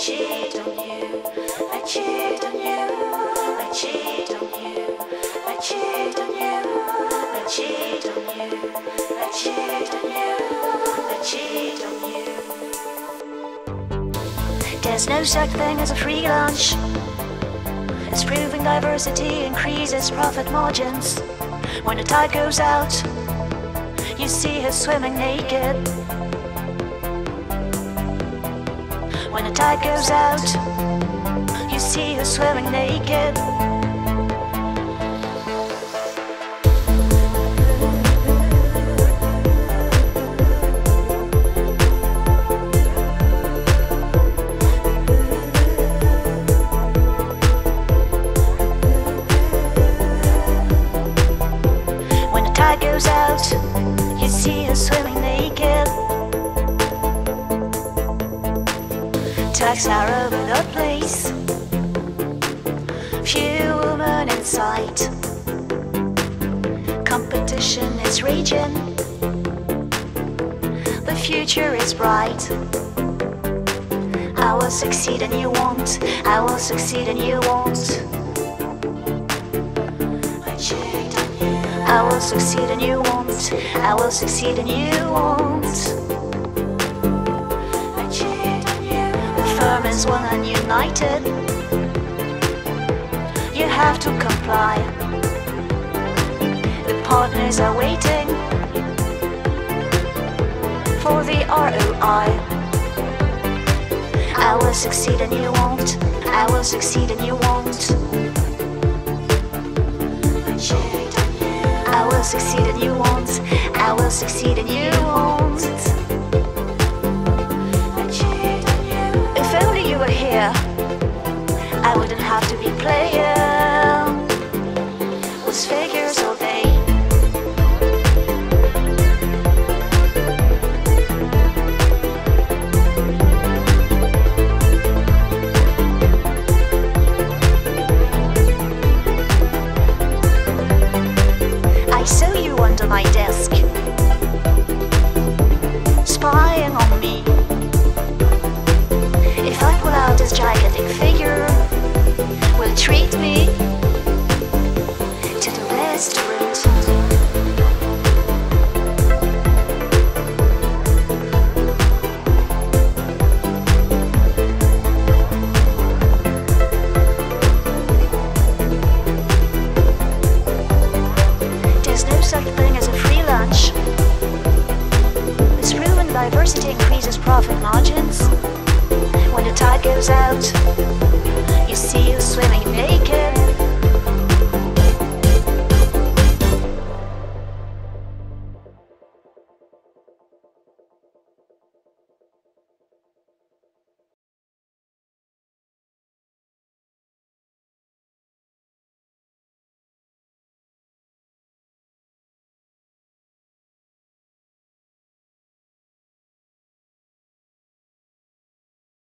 There's no such thing as a free lunch. It's proving diversity increases profit margins. When the tide goes out, you see her swimming naked. When the tide goes out, you see her swimming naked. Tags are over the place. Few women in sight. Competition is raging. The future is bright. I will succeed and you won't. I will succeed and you won't. I will succeed and you won't. I will succeed and you won't. Is one and united. You have to comply. The partners are waiting for the ROI. I will succeed and you won't. I will succeed and you won't. I will succeed and you won't. I will succeed and you won't. I wouldn't have to be playing with figures day. I saw you under my desk, this gigantic figure, will treat me to the restaurant. There's out, you see you swimming naked.